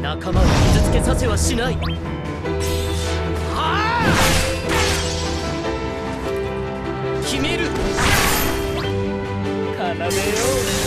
仲間を傷つけさせはしない。決める。奏でよう。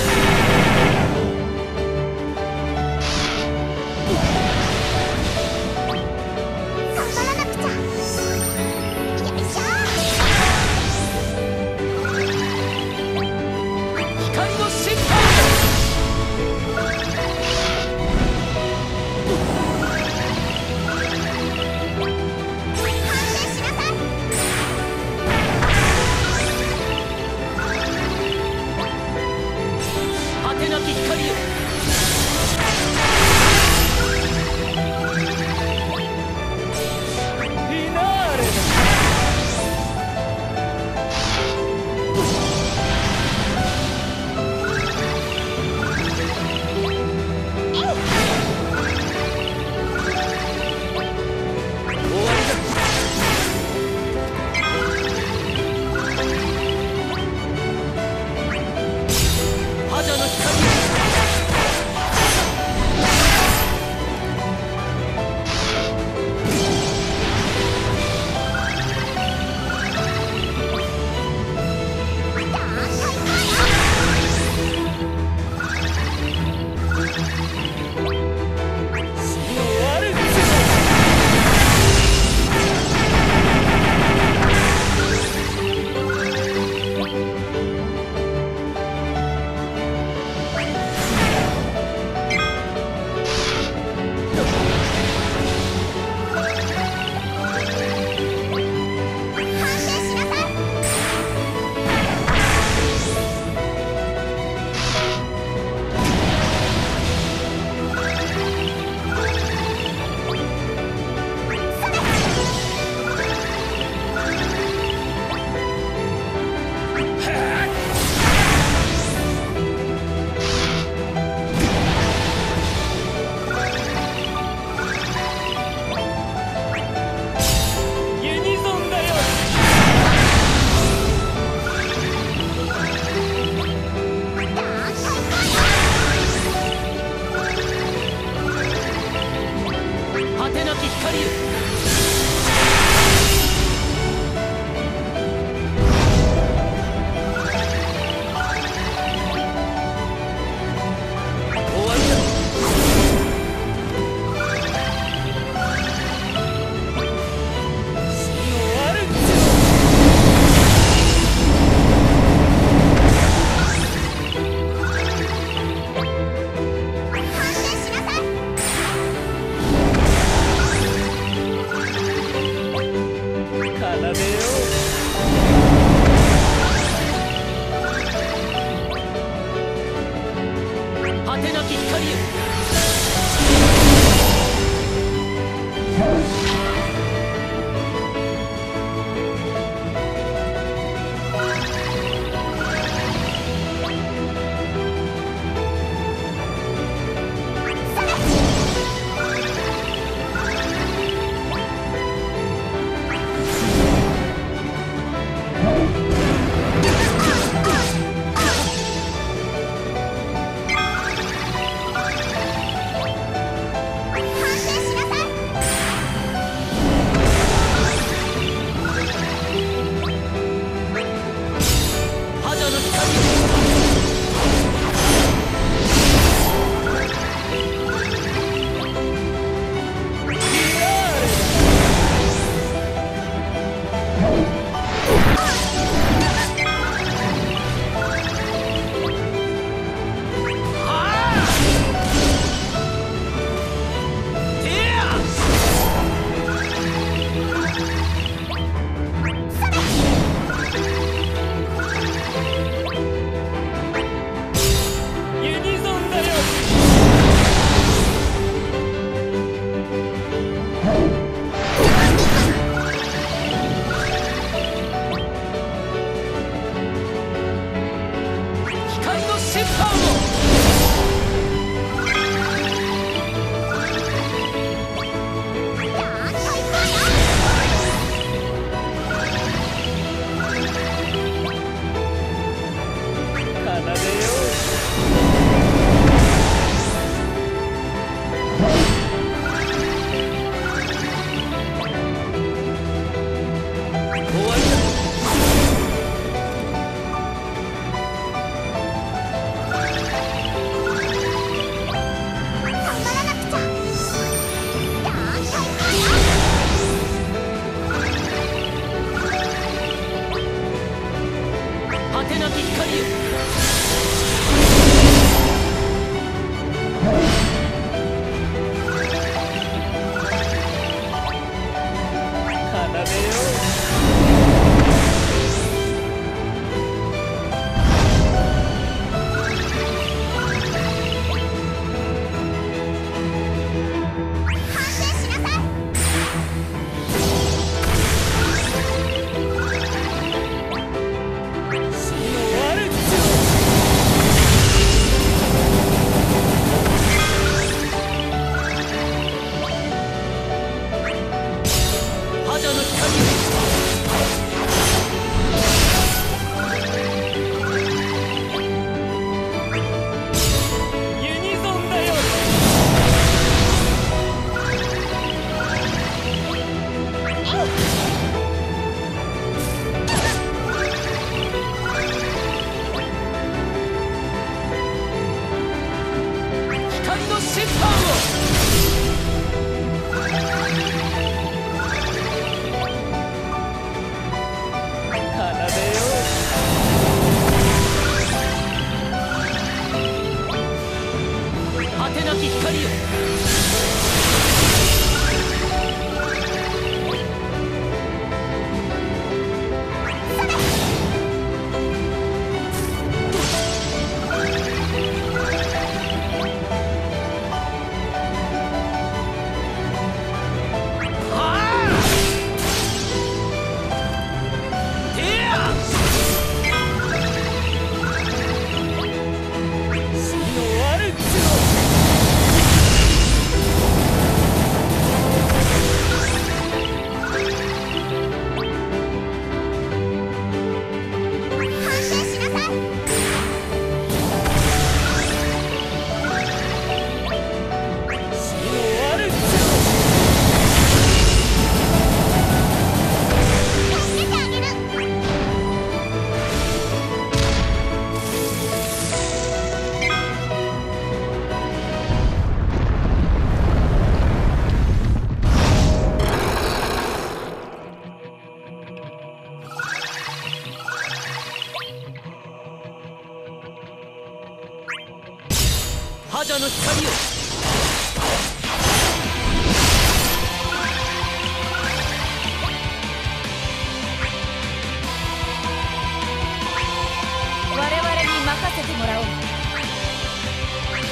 moral.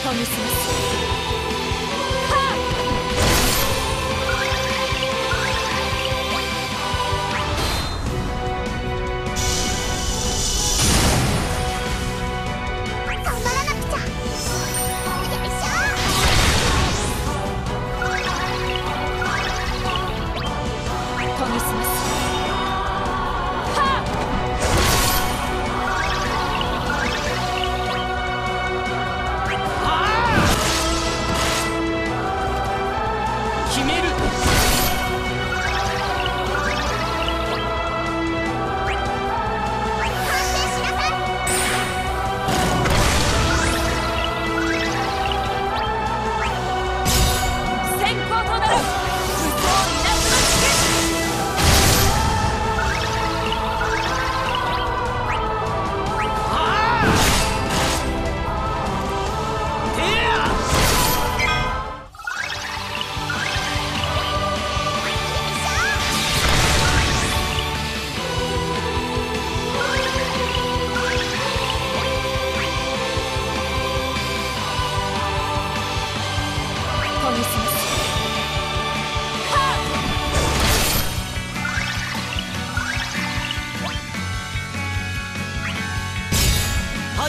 Tome-se.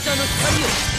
の光を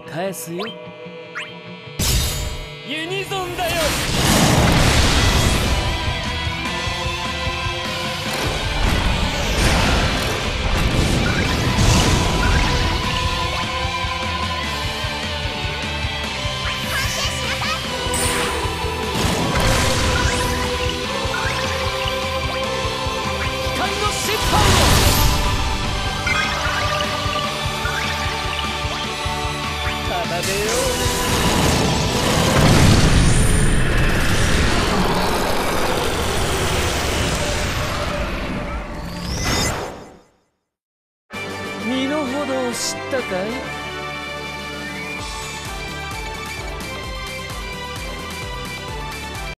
返すよ。を